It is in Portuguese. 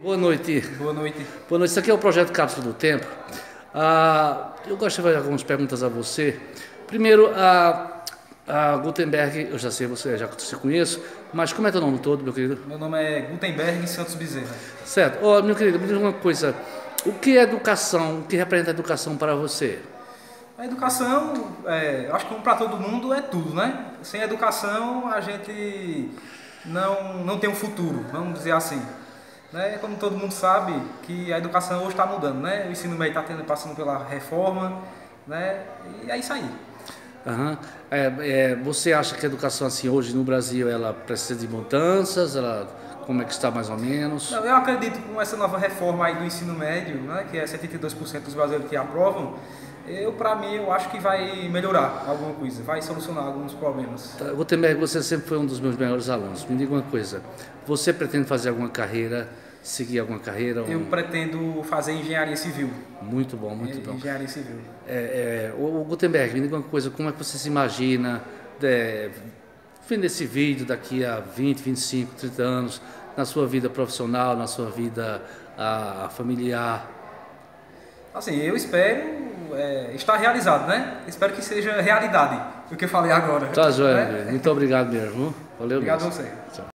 Boa noite. Boa noite. Boa noite. Isso aqui é o projeto Cápsula do Tempo. Ah, eu gosto de fazer algumas perguntas a você. Primeiro, a, a Gutenberg, eu já sei, você já se conheço, mas como é teu nome todo, meu querido? Meu nome é Gutenberg Santos Bezerra. Certo. Ó, meu querido, me diz uma coisa. O que é educação? O que representa a educação para você? A educação, é, acho que para todo mundo é tudo, né? Sem educação a gente não, não tem um futuro, vamos dizer assim. Né? Como todo mundo sabe, que a educação hoje está mudando, né? O ensino médio está passando pela reforma, né? E é isso aí. Uhum. É, é, você acha que a educação assim hoje no Brasil ela precisa de mudanças? Ela como é que está mais ou menos? Não, eu acredito que com essa nova reforma aí do ensino médio, né, que é 72% dos brasileiros que aprovam, eu para mim eu acho que vai melhorar alguma coisa, vai solucionar alguns problemas. Tá, Gutenberg, você sempre foi um dos meus melhores alunos. Me diga uma coisa, você pretende fazer alguma carreira, seguir alguma carreira? Eu pretendo fazer engenharia civil. Muito bom, muito bom. Engenharia civil. É, é, o, o Gutenberg, me diga uma coisa, como é que você se imagina é, vendo esse vídeo daqui a 20, 25, 30 anos, na sua vida profissional, na sua vida a, familiar? Assim, eu espero é, estar realizado, né? Espero que seja realidade o que eu falei agora. Tá, Joia. Né? Muito obrigado mesmo. Valeu. Obrigado a você. Tchau.